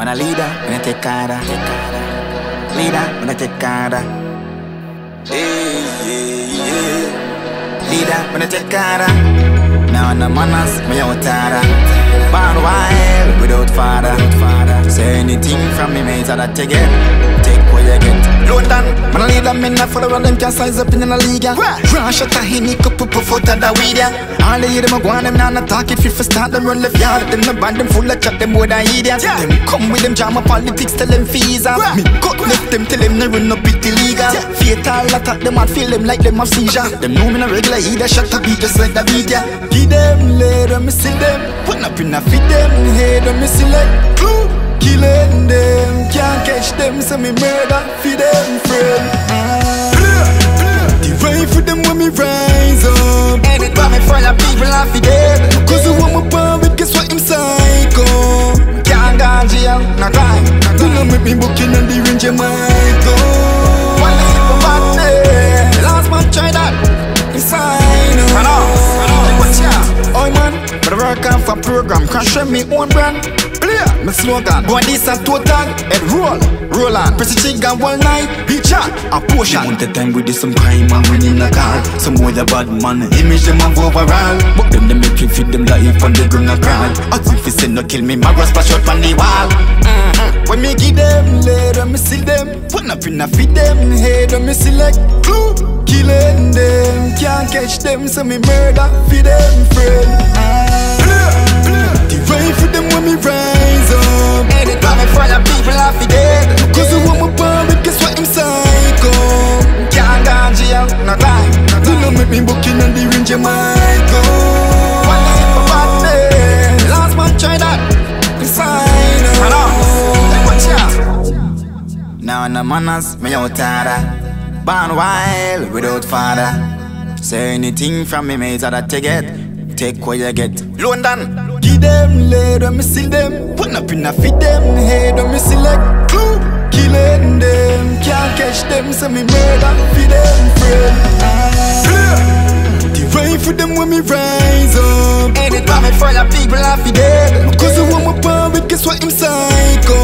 Man a leader, when I take. Leader, when I take order. Hey, yeah, yeah. When I take order. Now I'm the manners, me order. Born wild, without father. Say anything from me, mate, that take it. Take what you get. London, man a leader, me not follow them, can size up in the league. Crash out a henny, cup up a foot of the weed. All the year them a go on them not talk if you for start them run left yard Them no band them full of chat them more than idiot yeah. Them come with them drama politics tell them fees Me cut left them tell them no run no pity league yeah. Fatal attack them and feel them like them have seizure. Them know me no regular either shut a beat just like the beat yeah. Give them later me see them. Put up in a feed them head me select Clue Killing them can't catch them so me murder for them friend. The way for them when me rise up. Edit by me for the people off the dead Cause the one my with guess what him psycho. Can't go jail, no crime Do not make me booking on the range of my go One day for bad day Last man try that. Inside oh. I know, I know, what's ya? Oh man, but I work off a program Crash on me own brand my slogan Boy this a total Head roll, roll on Press the trigger all night. Reach out, a potion. Want the time with this some crime and winning a car. Some boy the bad man. Image them have overall But them they make you feed them life on the ground a crawl. As if you say no kill me. My grass splash out on the wall. Mm-hmm. When me give them later me see them. Put up in a feed them Head me select Clue. Killing them. Can't catch them So me murder Feed them friend. Ah. The way me booking on the range of my go One for bad day Last man try that. Inside I know, what's ya? Now on the manners, me out order Born wild, without father. Say anything from me, mate, that I take it. Take what you get. London Give them later, me see them. Put up in a feed them Head me select Clue. Killing them Can't catch them So me murder. Feed rise up Et dit pas mes frères la fille pour la fidèle Ma cause ou ma part mais guess what I'm psycho.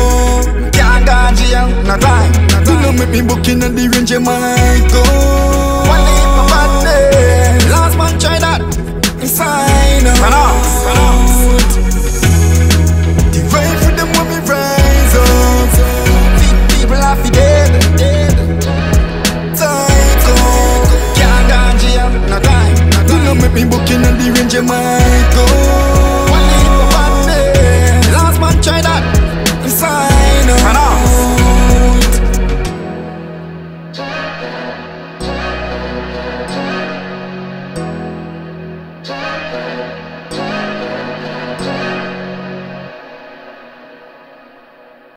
Can't go jail, not right You know, make me booking at the range of my go Música